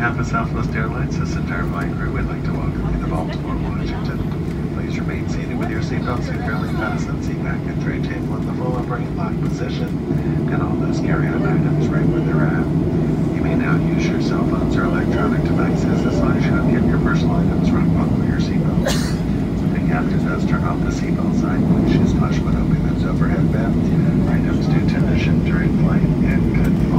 behalf of Southwest Airlines, this entire flight crew, we'd like to welcome you to Baltimore, Washington. Please remain seated with your seatbelt securely fastened, seat back and tray table in the full upright lock position, and all those carry-on items right where they're at. You may now use your cell phones or electronic devices as long as you don't get your personal items run buckle your seatbelt. The captain does turn off the seatbelt sign when she's flush when opening those overhead bins. Items do tend to shift during flight and could